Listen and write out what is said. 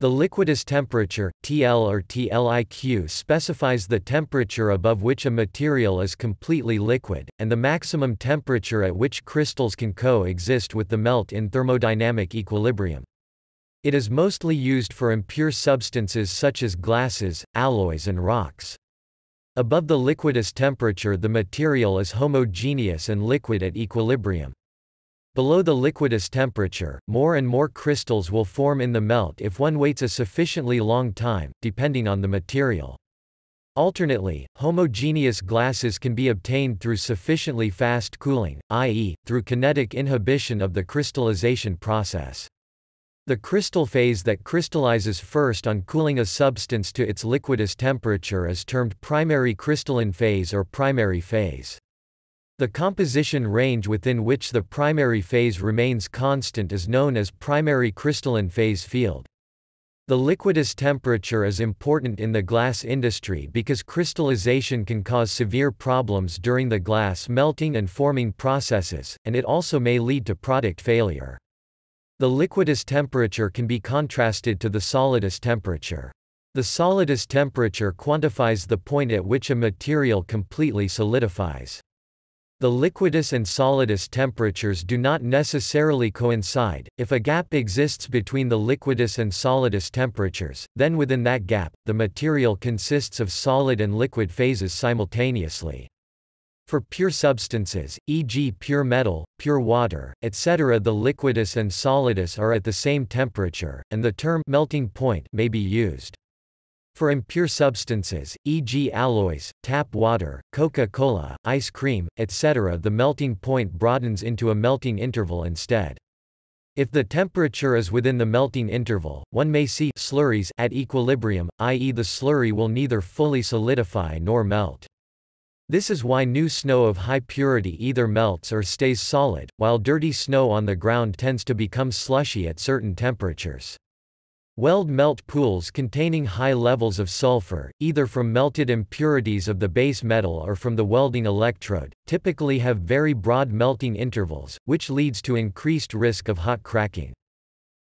The liquidus temperature, TL or TLIQ specifies the temperature above which a material is completely liquid, and the maximum temperature at which crystals can co-exist with the melt in thermodynamic equilibrium. It is mostly used for impure substances such as glasses, alloys and rocks. Above the liquidus temperature the material is homogeneous and liquid at equilibrium. Below the liquidus temperature, more and more crystals will form in the melt if one waits a sufficiently long time, depending on the material. Alternately, homogeneous glasses can be obtained through sufficiently fast cooling, i.e., through kinetic inhibition of the crystallization process. The crystal phase that crystallizes first on cooling a substance to its liquidus temperature is termed primary crystalline phase or primary phase. The composition range within which the primary phase remains constant is known as primary crystalline phase field. The liquidus temperature is important in the glass industry because crystallization can cause severe problems during the glass melting and forming processes, and it also may lead to product failure. The liquidus temperature can be contrasted to the solidus temperature. The solidus temperature quantifies the point at which a material completely solidifies. The liquidus and solidus temperatures do not necessarily coincide. If a gap exists between the liquidus and solidus temperatures, then within that gap, the material consists of solid and liquid phases simultaneously. For pure substances, e.g. pure metal, pure water, etc. the liquidus and solidus are at the same temperature, and the term melting point may be used. For impure substances, e.g. alloys, tap water, Coca-Cola, ice cream, etc. the melting point broadens into a melting interval instead. If the temperature is within the melting interval, one may see slurries at equilibrium, i.e. the slurry will neither fully solidify nor melt. This is why new snow of high purity either melts or stays solid, while dirty snow on the ground tends to become slushy at certain temperatures. Weld melt pools containing high levels of sulfur, either from melted impurities of the base metal or from the welding electrode, typically have very broad melting intervals, which leads to increased risk of hot cracking.